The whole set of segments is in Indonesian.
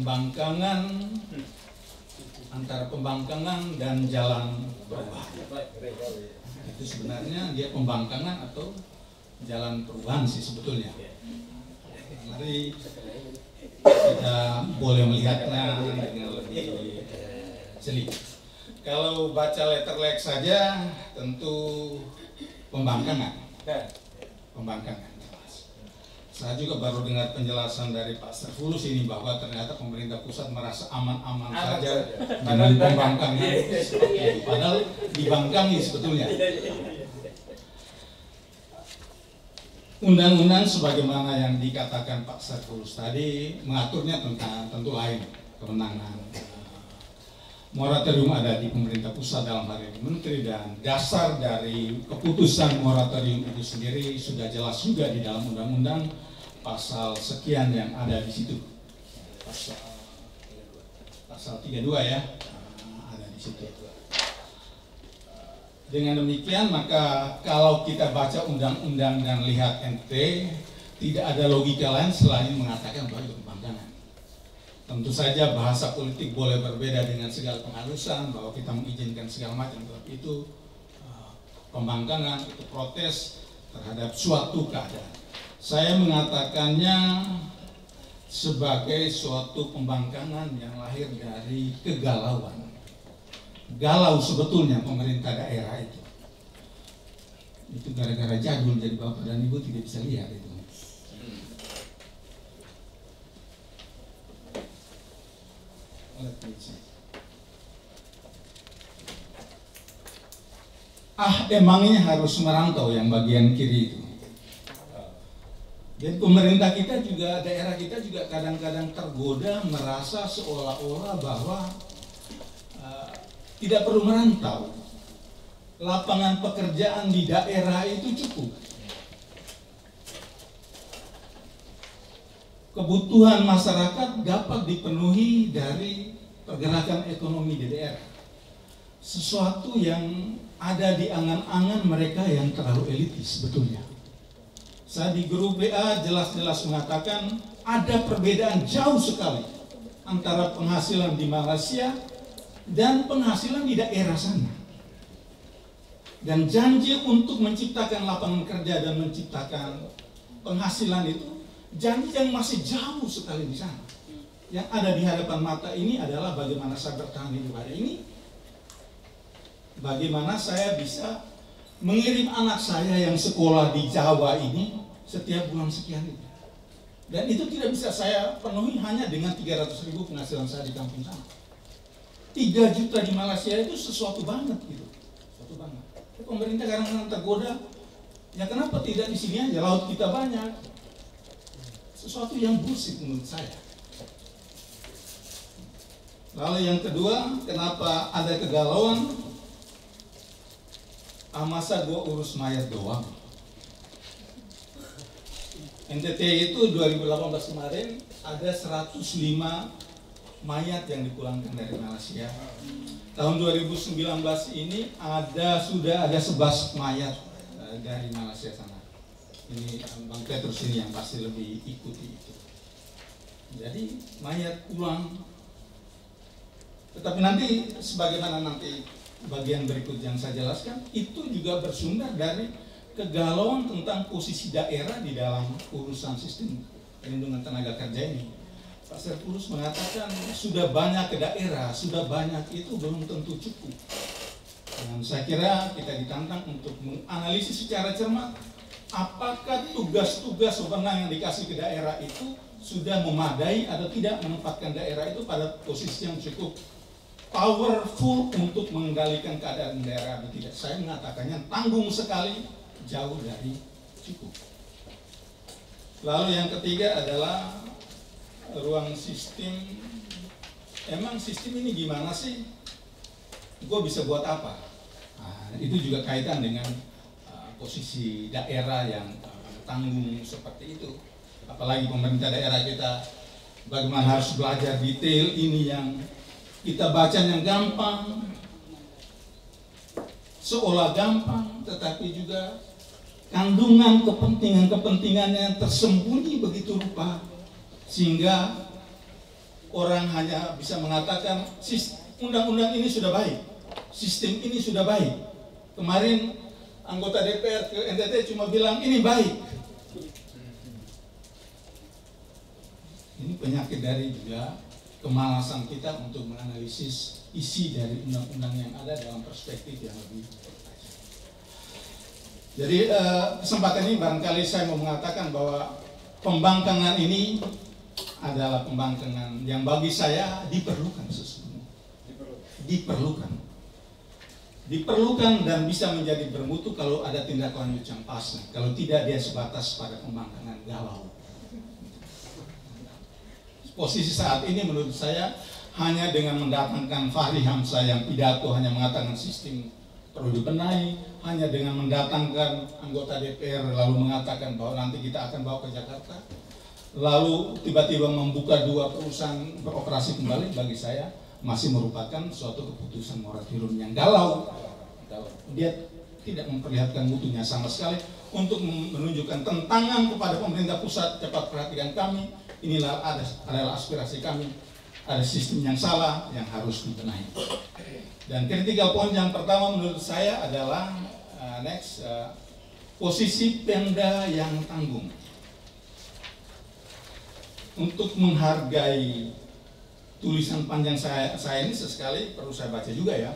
Pembangkangan antara pembangkangan dan jalan perubahan. Itu sebenarnya dia pembangkangan atau jalan perubahan sih sebetulnya. Mari kita boleh melihatnya dengan lebih jeli. Kalau baca letter lex saja tentu pembangkangan. Pembangkangan. Saya juga baru dengar penjelasan dari Pak Serfulus ini bahwa ternyata pemerintah pusat merasa aman-aman saja dengan pembangkangan. Padahal dibangkangi sebetulnya. Undang-undang sebagaimana yang dikatakan Pak Serfulus tadi mengaturnya tentang tentu lain kewenangan moratorium ada di pemerintah pusat dalam hal ini menteri dan dasar dari keputusan moratorium itu sendiri sudah jelas juga di dalam undang-undang pasal sekian yang ada di situ pasal pasal 32 ya ada di situ dengan demikian maka kalau kita baca undang-undang dan lihat NT tidak ada logika lain selain mengatakan bahwa itu pembangkangan. Tentu saja bahasa politik boleh berbeda dengan segala penghalusan bahwa kita mengizinkan segala macam, tetapi itu uh, pembangkangan, itu protes terhadap suatu keadaan. Saya mengatakannya sebagai suatu pembangkangan yang lahir dari kegalauan galau sebetulnya pemerintah daerah itu. Itu gara-gara jadul jadi bapak dan ibu tidak bisa lihat itu. Ah, emangnya harus merantau yang bagian kiri itu. Dan pemerintah kita juga, daerah kita juga kadang-kadang tergoda merasa seolah-olah bahwa uh, tidak perlu merantau. Lapangan pekerjaan di daerah itu cukup. Kebutuhan masyarakat dapat dipenuhi dari pergerakan ekonomi di daerah. Sesuatu yang ada di angan-angan mereka yang terlalu elitis sebetulnya. Saya di grup BA jelas-jelas mengatakan ada perbedaan jauh sekali antara penghasilan di Malaysia dan penghasilan di daerah sana. Dan janji untuk menciptakan lapangan kerja dan menciptakan penghasilan itu janji yang masih jauh sekali di sana. Yang ada di hadapan mata ini adalah bagaimana saya bertahan hidup hari ini, bagaimana saya bisa mengirim anak saya yang sekolah di Jawa ini setiap bulan sekian itu. Dan itu tidak bisa saya penuhi hanya dengan 300 ribu penghasilan saya di kampung sana. 3 juta di Malaysia itu sesuatu banget gitu. Sesuatu banget. Pemerintah kadang-kadang tergoda, ya kenapa tidak di sini aja, laut kita banyak. Sesuatu yang bullshit menurut saya. Lalu yang kedua, kenapa ada kegalauan? Ah masa gue urus mayat doang? NTT itu 2018 kemarin ada 105 mayat yang dipulangkan dari Malaysia. Tahun 2019 ini ada sudah ada 11 mayat uh, dari Malaysia sana. Ini Bang Petrus ini yang pasti lebih ikuti itu. Jadi mayat pulang. Tetapi nanti sebagaimana nanti bagian berikut yang saya jelaskan itu juga bersumber dari kegalauan tentang posisi daerah di dalam urusan sistem perlindungan tenaga kerja ini. Pak Serpulus mengatakan sudah banyak ke daerah, sudah banyak itu belum tentu cukup. Dan saya kira kita ditantang untuk menganalisis secara cermat apakah tugas-tugas wewenang yang dikasih ke daerah itu sudah memadai atau tidak menempatkan daerah itu pada posisi yang cukup powerful untuk mengendalikan keadaan daerah atau tidak. Saya mengatakannya tanggung sekali, jauh dari cukup. Lalu yang ketiga adalah ruang sistem. Emang sistem ini gimana sih? Gue bisa buat apa? Nah, itu juga kaitan dengan uh, posisi daerah yang uh, tanggung seperti itu. Apalagi pemerintah daerah kita bagaimana harus belajar detail ini yang kita baca yang gampang, seolah gampang, tetapi juga kandungan kepentingan-kepentingan yang tersembunyi begitu rupa sehingga orang hanya bisa mengatakan undang-undang ini sudah baik, sistem ini sudah baik. Kemarin anggota DPR ke NTT cuma bilang ini baik. Ini penyakit dari juga kemalasan kita untuk menganalisis isi dari undang-undang yang ada dalam perspektif yang lebih jadi eh, kesempatan ini barangkali saya mau mengatakan bahwa pembangkangan ini adalah pembangkangan yang bagi saya diperlukan sesungguhnya. Diperlukan. Diperlukan dan bisa menjadi bermutu kalau ada tindak lanjut yang pas. Kalau tidak dia sebatas pada pembangkangan galau. Posisi saat ini menurut saya hanya dengan mendatangkan Fahri Hamzah yang pidato hanya mengatakan sistem perlu dibenahi hanya dengan mendatangkan anggota DPR lalu mengatakan bahwa nanti kita akan bawa ke Jakarta lalu tiba-tiba membuka dua perusahaan beroperasi kembali bagi saya masih merupakan suatu keputusan moratorium yang galau. Dia tidak memperlihatkan mutunya sama sekali untuk menunjukkan tentangan kepada pemerintah pusat cepat perhatikan kami inilah ada adalah aspirasi kami ada sistem yang salah yang harus dibenahi dan critical point yang pertama menurut saya adalah uh, next uh, posisi Pemda yang tanggung untuk menghargai tulisan panjang saya, saya ini sesekali perlu saya baca juga ya.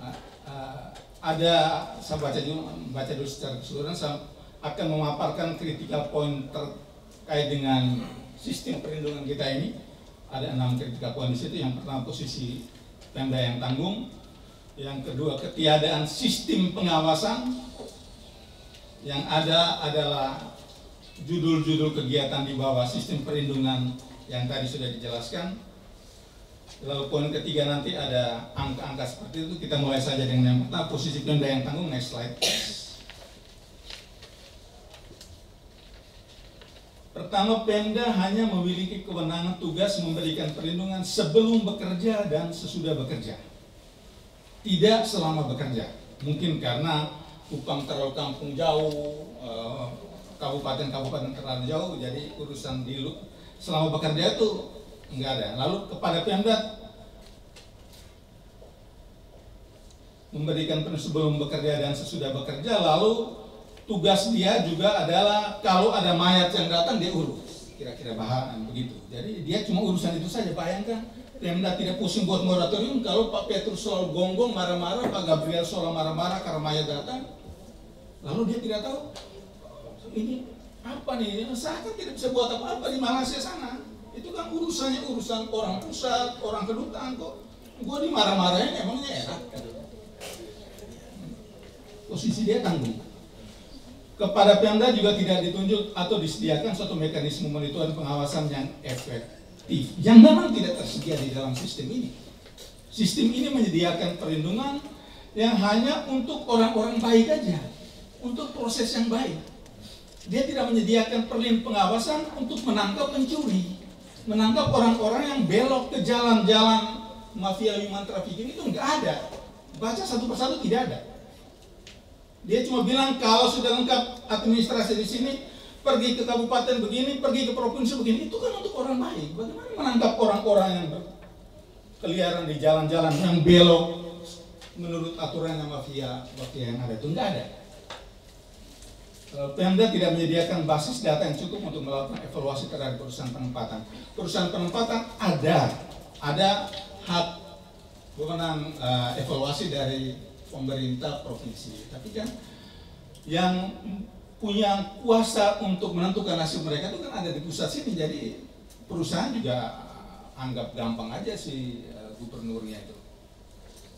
Uh, uh, ada saya baca juga baca dulu secara keseluruhan saya akan memaparkan critical point terkait dengan sistem perlindungan kita ini. Ada enam point di situ. Yang pertama posisi Pemda yang tanggung. Yang kedua, ketiadaan sistem pengawasan. Yang ada adalah judul-judul kegiatan di bawah sistem perlindungan yang tadi sudah dijelaskan. Lalu poin ketiga nanti ada angka-angka seperti itu. Kita mulai saja dengan yang pertama, posisi Pemda yang tanggung. Next slide. Pertama, Pemda hanya memiliki kewenangan tugas memberikan perlindungan sebelum bekerja dan sesudah bekerja. Tidak selama bekerja. Mungkin karena Kupang terlalu kampung jauh, eh, kabupaten-kabupaten terlalu jauh, jadi urusan di selama bekerja itu enggak ada. Lalu kepada Pemda memberikan perlindungan sebelum bekerja dan sesudah bekerja, lalu tugas dia juga adalah kalau ada mayat yang datang dia urus. Kira-kira bahan begitu. Jadi dia cuma urusan itu saja bayangkan Pemda tidak pusing buat moratorium. Kalau Pak Petrus soal gonggong marah-marah Pak Gabriel soal marah-marah karena mayat datang lalu dia tidak tahu ini apa nih? Saya kan? Tidak bisa buat apa-apa di Malaysia sana. Itu kan urusannya urusan orang pusat orang kedutaan kok. Gue dimarah-marahin emangnya enak? Posisi dia tanggung kepada Pemda juga tidak ditunjuk atau disediakan suatu mekanisme monitoring pengawasan yang efektif yang memang tidak tersedia di dalam sistem ini. Sistem ini menyediakan perlindungan yang hanya untuk orang-orang baik aja, untuk proses yang baik. Dia tidak menyediakan perlindungan pengawasan untuk menangkap pencuri, menangkap orang-orang yang belok ke jalan-jalan mafia human trafficking itu enggak ada. Baca satu persatu tidak ada. Dia cuma bilang kalau sudah lengkap administrasi di sini, pergi ke kabupaten begini, pergi ke provinsi begini, itu kan untuk orang baik. Bagaimana menangkap orang-orang yang berkeliaran di jalan-jalan yang belok menurut aturan yang mafia mafia yang ada itu enggak ada. Pemda tidak menyediakan basis data yang cukup untuk melakukan evaluasi terhadap perusahaan penempatan. Perusahaan penempatan ada, ada hak wewenang uh, evaluasi dari pemerintah provinsi. Tapi kan yang punya kuasa untuk menentukan hasil mereka itu kan ada di pusat sini. Jadi perusahaan juga anggap gampang aja si uh, gubernurnya itu.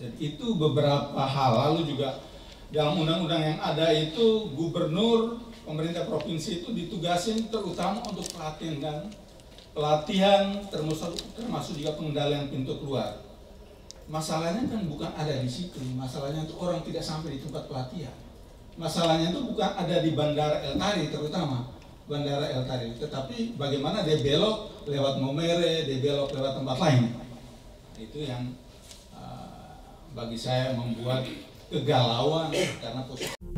Jadi itu beberapa hal. Lalu juga dalam undang-undang yang ada itu gubernur pemerintah provinsi itu ditugasin terutama untuk pelatihan dan pelatihan termasuk termasuk juga pengendalian pintu keluar masalahnya kan bukan ada di situ. Masalahnya itu orang tidak sampai di tempat pelatihan. Masalahnya itu bukan ada di bandara El Tari terutama. Bandara El Tari. Tetapi bagaimana dia belok lewat Momere dia belok lewat tempat lain. Itu yang uh, bagi saya membuat kegalauan karena posisi